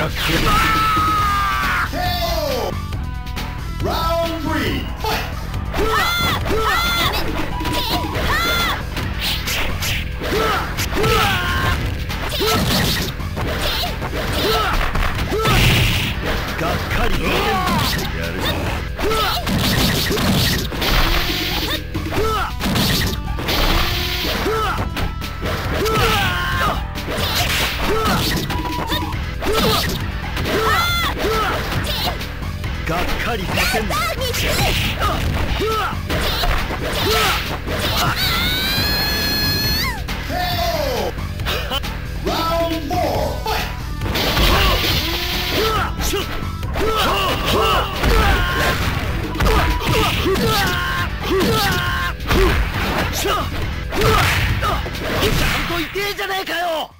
ラッシイがっかりりませんちゃんと痛えじゃねえかよ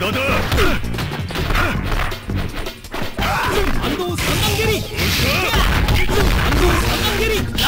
だだ弾道三段蹴り弾道三段蹴り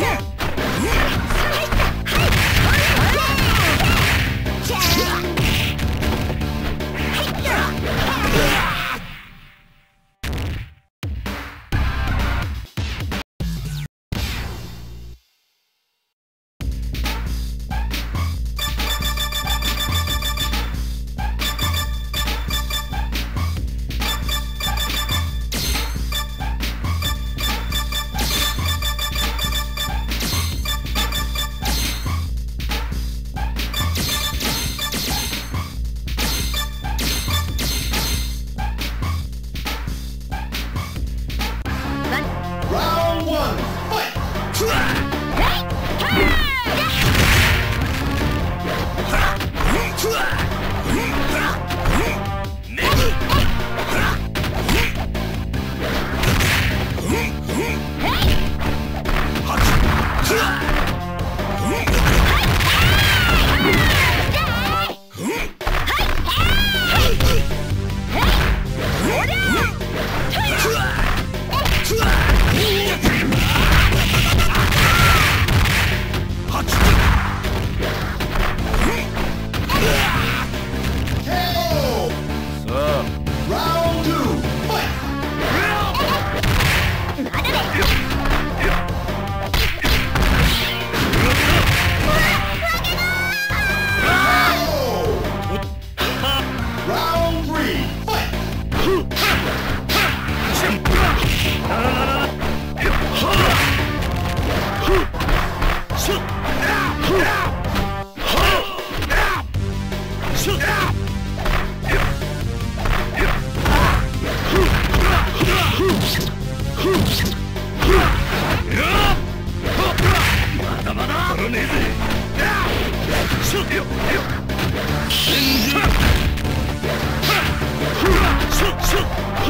Yeah.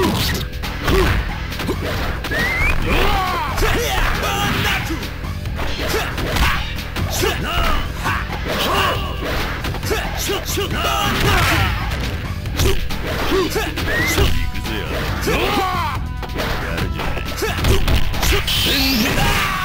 や。るじゃない